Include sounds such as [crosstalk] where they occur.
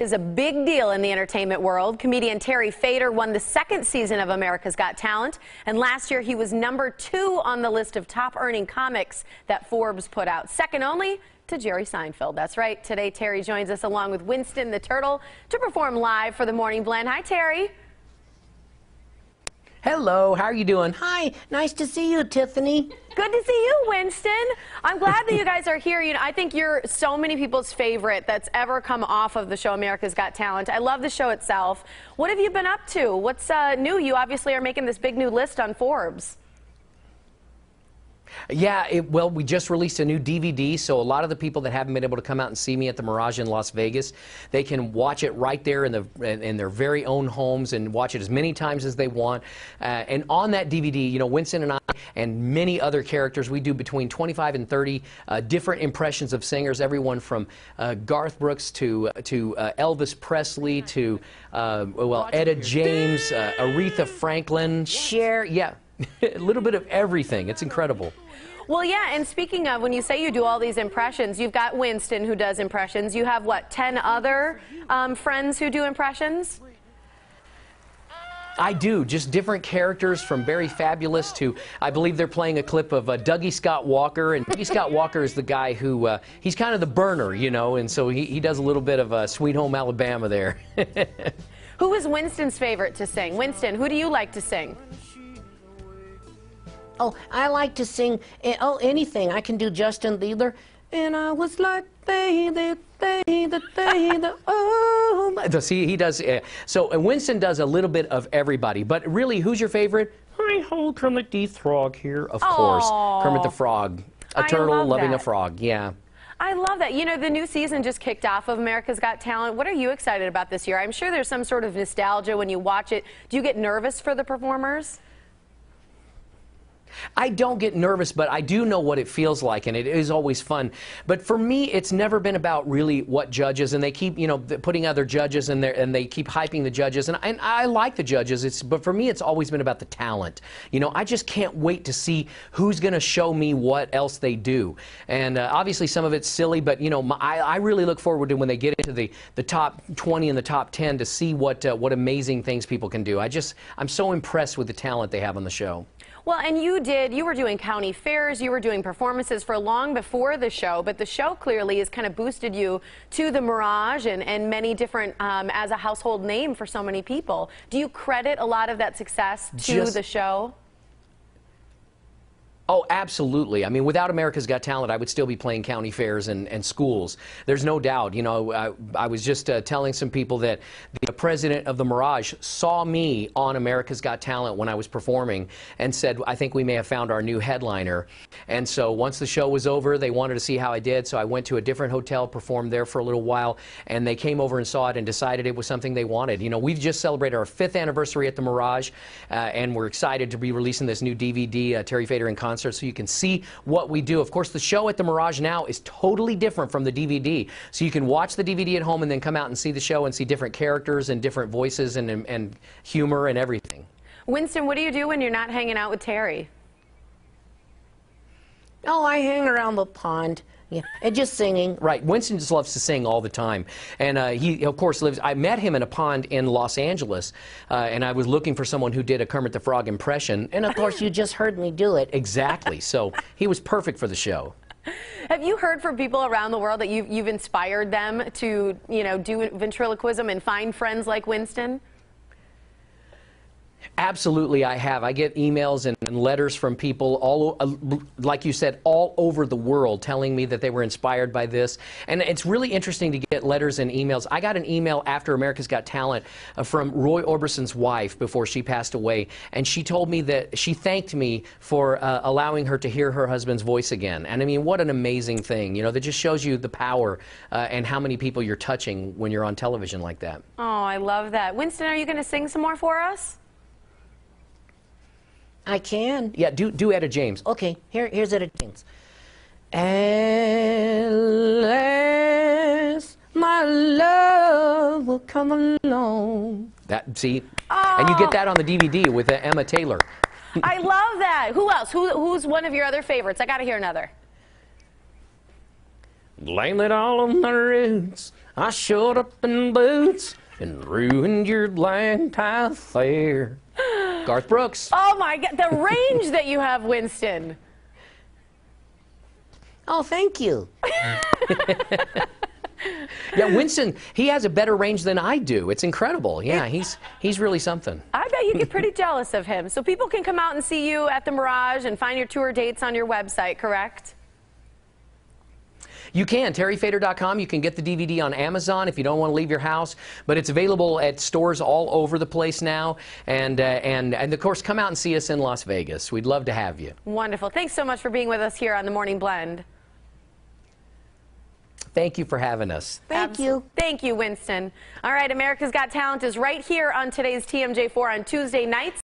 is a big deal in the entertainment world. Comedian Terry Fator won the second season of America's Got Talent, and last year he was number two on the list of top earning comics that Forbes put out, second only to Jerry Seinfeld. That's right. Today, Terry joins us along with Winston the Turtle to perform live for the Morning Blend. Hi, Terry. Hello, how are you doing? Hi, nice to see you, Tiffany. Good to see you, Winston. I'm glad that you guys are here. You know, I think you're so many people's favorite that's ever come off of the show America's Got Talent. I love the show itself. What have you been up to? What's uh, new? You obviously are making this big new list on Forbes. Yeah, it, well, we just released a new DVD, so a lot of the people that haven't been able to come out and see me at the Mirage in Las Vegas, they can watch it right there in, the, in their very own homes and watch it as many times as they want. Uh, and on that DVD, you know, Winston and I and many other characters, we do between 25 and 30 uh, different impressions of singers, everyone from uh, Garth Brooks to, uh, to uh, Elvis Presley to, uh, well, Etta James, Aretha Franklin, Cher, yeah. [laughs] a little bit of everything. It's incredible. Well, yeah, and speaking of, when you say you do all these impressions, you've got Winston who does impressions. You have, what, 10 other um, friends who do impressions? I do, just different characters from Barry Fabulous to, I believe they're playing a clip of uh, Dougie Scott Walker, and Dougie Scott Walker is the guy who, uh, he's kind of the burner, you know, and so he, he does a little bit of uh, Sweet Home Alabama there. [laughs] who is Winston's favorite to sing? Winston, who do you like to sing? Oh, I like to sing, eh, oh, anything. I can do Justin Bieber. And I was like, they, they, they, the, they, the, oh. See, he does. Uh, so Winston does a little bit of everybody. But really, who's your favorite? I hold Kermit the Frog here, of Aww. course. Kermit the Frog. A turtle loving that. a frog, yeah. I love that. You know, the new season just kicked off of America's Got Talent. What are you excited about this year? I'm sure there's some sort of nostalgia when you watch it. Do you get nervous for the performers? I don't get nervous, but I do know what it feels like, and it is always fun. But for me, it's never been about really what judges, and they keep, you know, putting other judges in there, and they keep hyping the judges, and, and I like the judges. It's, but for me, it's always been about the talent. You know, I just can't wait to see who's going to show me what else they do. And uh, obviously, some of it's silly, but you know, my, I, I, really look forward to when they get into the the top 20 and the top 10 to see what uh, what amazing things people can do. I just, I'm so impressed with the talent they have on the show. Well, and you did, you were doing county fairs, you were doing performances for long before the show, but the show clearly has kind of boosted you to the Mirage and, and many different, um, as a household name for so many people. Do you credit a lot of that success to Just the show? Oh, absolutely. I mean, without America's Got Talent, I would still be playing county fairs and, and schools. There's no doubt. You know, I, I was just uh, telling some people that the president of the Mirage saw me on America's Got Talent when I was performing and said, I think we may have found our new headliner. And so once the show was over, they wanted to see how I did. So I went to a different hotel, performed there for a little while, and they came over and saw it and decided it was something they wanted. You know, we've just celebrated our fifth anniversary at the Mirage, uh, and we're excited to be releasing this new DVD, uh, Terry Fator in Concert concert so you can see what we do. Of course, the show at the Mirage now is totally different from the DVD. So you can watch the DVD at home and then come out and see the show and see different characters and different voices and, and, and humor and everything. Winston, what do you do when you're not hanging out with Terry? Oh, I hang around the pond. Yeah, and just singing. Right. Winston just loves to sing all the time. And uh, he, of course, lives. I met him in a pond in Los Angeles, uh, and I was looking for someone who did a Kermit the Frog impression. And of course, you just heard me do it. Exactly. So he was perfect for the show. Have you heard from people around the world that you've, you've inspired them to, you know, do ventriloquism and find friends like Winston? Absolutely, I have. I get emails and, and letters from people all, uh, like you said, all over the world telling me that they were inspired by this. And it's really interesting to get letters and emails. I got an email after America's Got Talent uh, from Roy Orbison's wife before she passed away, and she told me that she thanked me for uh, allowing her to hear her husband's voice again. And I mean, what an amazing thing! You know, that just shows you the power uh, and how many people you're touching when you're on television like that. Oh, I love that. Winston, are you going to sing some more for us? I can. Yeah, do do Etta James. Okay, here here's Etta James. Unless my love will come along. That see, oh. and you get that on the DVD with uh, Emma Taylor. [laughs] I love that. Who else? Who, who's one of your other favorites? I got to hear another. Blame it all on the roots I showed up in boots and ruined your entire affair. Garth Brooks. Oh my God, the range that you have, Winston. Oh, thank you. [laughs] Yeah, Winston, he has a better range than I do. It's incredible. Yeah, he's he's really something. I bet you get pretty jealous of him. So people can come out and see you at the Mirage and find your tour dates on your website, correct? You can, terryfator.com. You can get the DVD on Amazon if you don't want to leave your house, but it's available at stores all over the place now. And, uh, and, and of course, come out and see us in Las Vegas. We'd love to have you. Wonderful. Thanks so much for being with us here on the Morning Blend. Thank you for having us. Thank Abs- you. Thank you, Winston. All right, America's Got Talent is right here on today's TMJ4 on Tuesday nights.